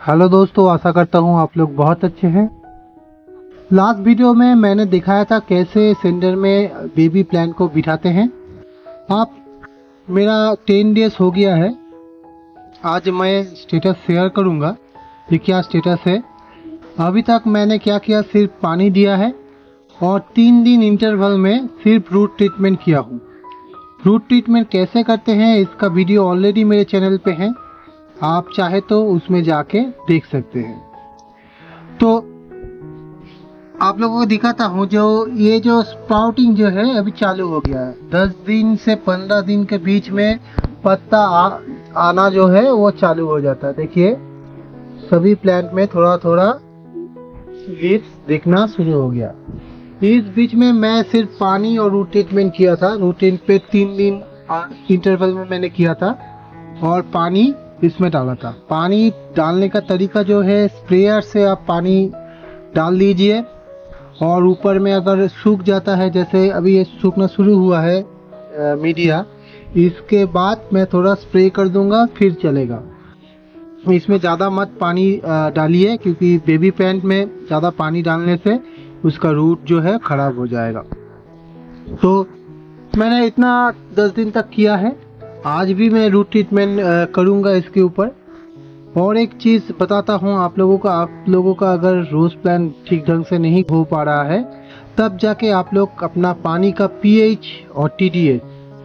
Hello दोस्तों, आशा करता हूँ आप लोग बहुत अच्छे हैं। लास्ट वीडियो में मैंने दिखाया था कैसे सेंडर में बेबी प्लान को बिठाते हैं। आप, मेरा टेन डेज़ हो गया है। आज मैं स्टेटस शेयर करूँगा कि क्या स्टेटस है। अभी तक मैंने क्या किया, सिर्फ़ पानी दिया है और तीन दिन इंटरवल में सिर्फ़ रूट ट्रीटमेंट किया हूँ। रूट ट्रीटमेंट कैसे करते हैं, इसका वीडियो ऑलरेडी मेरे चैनल पे है। आप चाहे तो उसमें जाके देख सकते हैं। तो आप लोगों को दिखाता हूँ जो ये जो स्प्राउटिंग जो है अभी चालू हो गया है। दस दिन से पंद्रह दिन के बीच में पत्ता आ, आना जो है वो चालू हो जाता है। देखिए सभी प्लांट में थोड़ा थोड़ा लीव्स दिखना शुरू हो गया। इस बीच में मैं सिर्फ़ पानी और रूट ट्रीटमेंट किया था। रूट पे तीन दिन इंटरवल में मैंने किया था। और पानी इसमें डाला था। पानी डालने का तरीका जो है स्प्रेयर से आप पानी डाल दीजिए और ऊपर में अगर सूख जाता है जैसे अभी ये सूखना शुरू हुआ है आ, मीडिया इसके बाद मैं थोड़ा स्प्रे कर दूँगा फिर चलेगा। इसमें ज़्यादा मत पानी डालिए क्योंकि बेबी पैंट में ज़्यादा पानी डालने से उसका रूट जो है ख़राब हो जाएगा। तो मैंने इतना दस दिन तक किया है। आज भी मैं रूट ट्रीटमेंट करूँगा इसके ऊपर। और एक चीज़ बताता हूँ आप लोगों का, आप लोगों का अगर रोज प्लान ठीक ढंग से नहीं हो पा रहा है, तब जाके आप लोग अपना पानी का पीएच और टीडीएस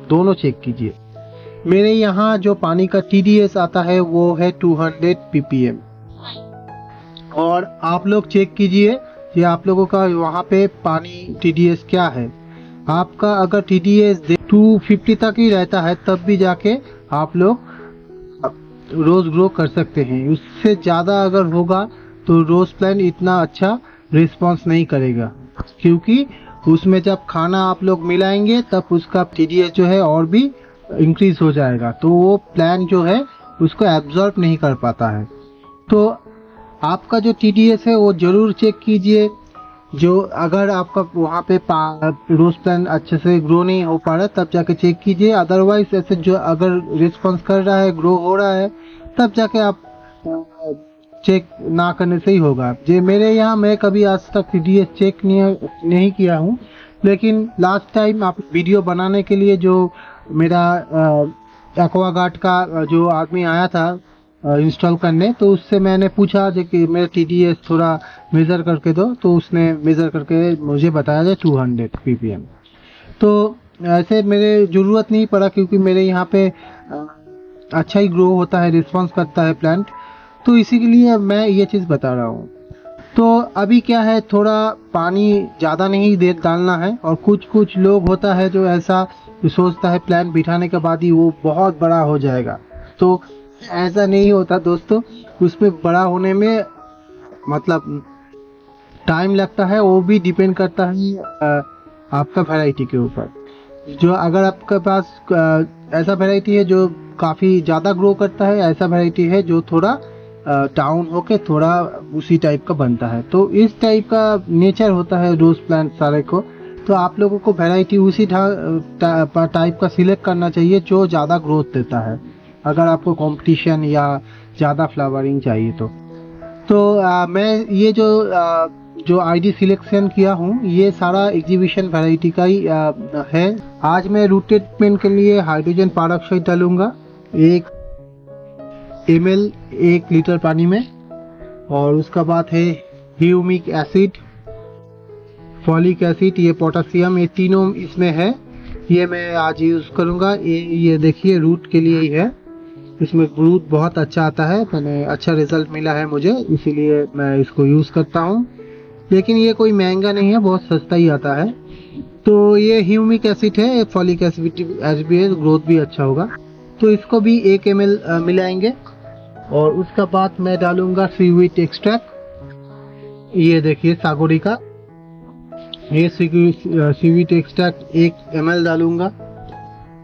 दोनों चेक कीजिए। मेरे यहाँ जो पानी का टीडीएस आता है, वो है 200 ppm और आप लोग चेक कीजिए कि आप लोगों का वहाँ पे पानी टीडीएस क्या है। आपका अगर T D S two fifty तक ही रहता है, तब भी जाके आप लोग रोज ग्रो कर सकते हैं। उससे ज़्यादा अगर होगा तो रोज प्लान इतना अच्छा रिस्पांस नहीं करेगा। क्योंकि उसमें जब खाना आप लोग मिलाएँगे, तब उसका टीडीएस जो है और भी इंक्रीज हो जाएगा। तो वो प्लान जो है, उसको एब्जॉर्ब नहीं कर पाता है। तो आपका जो टीडीएस है, वो ज़रूर चेक कीजिए। जो अगर आपका वहाँ पे रोज प्लान अच्छे से ग्रो नहीं हो पा रहा, तब जाके चेक कीजिए। अदरवाइज़ ऐसे जो अगर रिस्पॉन्स कर रहा है ग्रो हो रहा है, तब जाके आप चेक ना करने से ही होगा। जे मेरे यहाँ, मैं कभी आज तक डी चेक नहीं नहीं किया हूँ। लेकिन लास्ट टाइम आप वीडियो बनाने के लिए जो मेरा एक्वागार्ड का, जो आदमी आया था इंस्टॉल करने। तो उससे मैंने पूछा कि मेरा टी थोड़ा मेज़र करके दो। तो उसने मेज़र करके मुझे बताया था टू हंड्रेड तो ऐसे मेरे ज़रूरत नहीं पड़ा क्योंकि मेरे यहाँ पे अच्छा ही ग्रो होता है रिस्पॉन्स करता है प्लांट तो इसी के लिए मैं ये चीज़ बता रहा हूँ। तो अभी क्या है, थोड़ा पानी ज़्यादा नहीं दे, डालना है और कुछ कुछ लोग होता है जो ऐसा सोचता है प्लांट बिठाने के बाद ही वो बहुत बड़ा हो जाएगा। तो ऐसा नहीं होता दोस्तों। उसमें बड़ा होने में मतलब टाइम लगता है, वो भी डिपेंड करता है आपका वैरायटी के ऊपर। जो अगर आपके पास ऐसा वैरायटी है जो काफ़ी ज़्यादा ग्रो करता है, ऐसा वैरायटी है जो थोड़ा डाउन होके थोड़ा उसी टाइप का बनता है। तो इस टाइप का नेचर होता है रोज प्लांट सारे को। तो आप लोगों को वैरायटी उसी टाइप का सिलेक्ट करना चाहिए जो ज़्यादा ग्रोथ देता है। अगर आपको कंपटीशन या ज़्यादा फ्लावरिंग चाहिए तो। तो आ, मैं ये जो आ, जो आईडी सिलेक्शन किया हूँ ये सारा एग्जीबिशन वैरायटी का ही आ, है। आज मैं रूट ट्रीटमेंट के लिए हाइड्रोजन पारोक्साइड डालूँगा। एक एम एल एक लीटर पानी में। और उसका बाद है ह्यूमिक एसिड फॉलिक एसिड ये पोटासियम ये तीनों इसमें है। ये मैं आज यूज़ करूँगा। ये ये देखिए रूट के लिए ही है। इसमें ग्रोथ बहुत अच्छा आता है। मैंने अच्छा रिज़ल्ट मिला है मुझे, इसीलिए मैं इसको यूज़ करता हूँ। लेकिन ये कोई महँगा नहीं है, बहुत सस्ता ही आता है। तो ये ह्यूमिक एसिड है folic acid H B growth भी अच्छा होगा। तो इसको भी एक एम एल मिलाएँगे। और उसका बाद मैं डालूँगा सीवीट एक्सट्रैक्ट ये देखिए सागोरी का। ये सीवीट एक्सट्रैक्ट एक एम एल डालूँगा।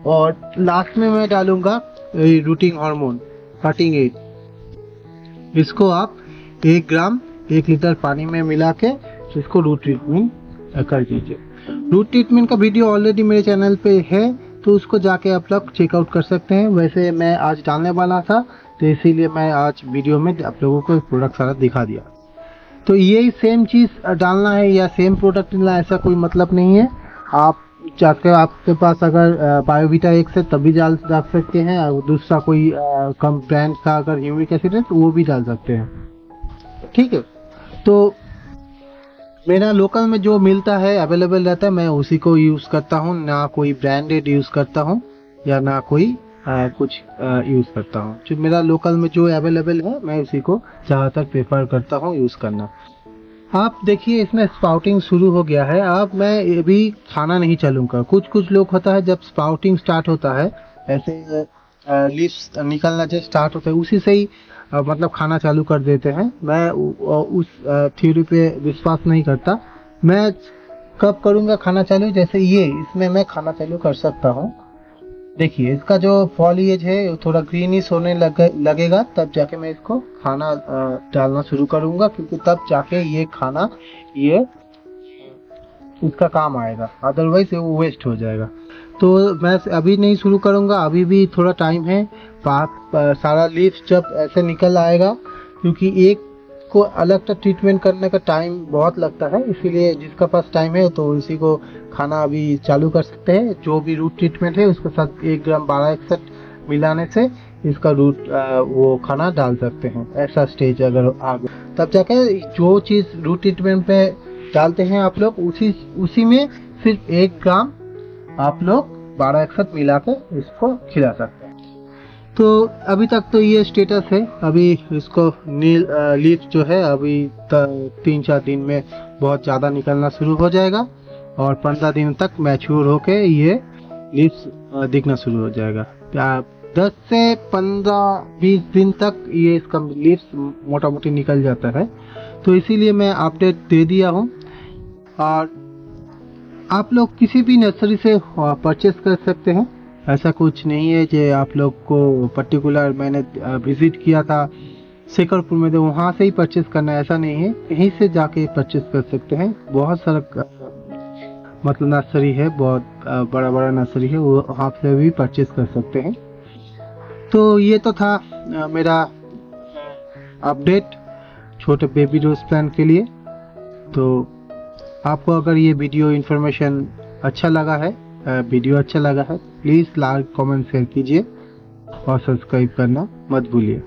और लास्ट में मैं डालूँगा रूटिंग हार्मोन कटिंग एज इसको आप एक ग्राम, एक लीटर पानी में मिला के इसको रूट ट्रीटमेंट कर दीजिए। रूट ट्रीटमेंट का वीडियो ऑलरेडी मेरे चैनल पे है तो उसको जाके आप लोग चेकआउट कर सकते हैं। वैसे मैं आज डालने वाला था तो इसीलिए मैं आज वीडियो में आप लोगों को प्रोडक्ट सारा दिखा दिया। तो यही सेम चीज़ डालना है या सेम प्रोडक्ट डालना ऐसा कोई मतलब नहीं है। आप चाहते आपके पास अगर बायोविटा एक से तभी डाल डाल सकते हैं और दूसरा कोई कम ब्रांड का अगर ह्यूमिक एसिड है तो वो भी डाल सकते हैं। ठीक है? तो मेरा लोकल में जो मिलता है अवेलेबल रहता है मैं उसी को यूज़ करता हूँ। ना कोई ब्रांडेड यूज़ करता हूँ या ना कोई आ, कुछ यूज़ करता हूँ। जो मेरा लोकल में जो अवेलेबल है मैं उसी को ज़्यादातर प्रेफर करता हूँ यूज़ करना। आप देखिए, इसमें स्पाउटिंग शुरू हो गया है। अब मैं अभी खाना नहीं चलूँगा। कुछ कुछ लोग होता है, जब स्पाउटिंग स्टार्ट होता है, ऐसे लिप्स निकलना जब स्टार्ट होता है, उसी से ही मतलब खाना चालू कर देते हैं। मैं उस थ्योरी पे विश्वास नहीं करता। मैं कब करूँगा खाना चालू? जैसे ये, इसमें मैं खाना चालू कर सकता हूँ। देखिए इसका जो फॉलिएज है थोड़ा ग्रीनिश होने लगे, लगेगा तब जाके मैं इसको खाना डालना शुरू करूँगा क्योंकि तब जाके ये खाना ये इसका काम आएगा। अदरवाइज़ वो वेस्ट हो जाएगा। तो मैं अभी नहीं शुरू करूँगा अभी भी थोड़ा टाइम है। सारा लीफ जब ऐसे निकल आएगा क्योंकि एक को अलग से ट्रीटमेंट करने का टाइम बहुत लगता है, इसीलिए जिसका पास टाइम है तो उसी को खाना अभी चालू कर सकते हैं। जो भी रूट ट्रीटमेंट है, उसके साथ एक ग्राम बारह इकसठ मिलाने से इसका रूट वो खाना डाल सकते हैं। ऐसा स्टेज अगर आ गया। तब जाके जो चीज़ रूट ट्रीटमेंट पे डालते हैं आप लोग, उसी उसी में सिर्फ़ एक ग्राम आप लोग बारह इकसठ मिला के इसको खिला सकते हैं। तो अभी तक तो ये स्टेटस है। अभी इसको नील लीफ जो है, अभी तीन चार दिन में बहुत ज़्यादा निकलना शुरू हो जाएगा और पंद्रह दिन तक मैच्योर होके ये लीव्स दिखना शुरू हो जाएगा। दस से पंद्रह, बीस दिन तक ये इसका लीव्स मोटा मोटी निकल जाता है। तो इसीलिए मैं अपडेट दे दिया हूँ। और आप लोग किसी भी नर्सरी से परचेस कर सकते हैं। ऐसा कुछ नहीं है कि आप लोग को पर्टिकुलर मैंने विज़िट किया था शेखरपुर में तो वहाँ से ही परचेस करना ऐसा नहीं है। यहीं से जाके परचेस कर सकते हैं। बहुत सारा मतलब नर्सरी है, बहुत बड़ा बड़ा नर्सरी है, वो वहाँ से भी परचेस कर सकते हैं। तो ये तो था मेरा अपडेट छोटे बेबी रोज प्लान के लिए। तो आपको अगर ये वीडियो इन्फॉर्मेशन अच्छा लगा है वीडियो अच्छा लगा है प्लीज़ लाइक कमेंट शेयर कीजिए और सब्सक्राइब करना मत भूलिए।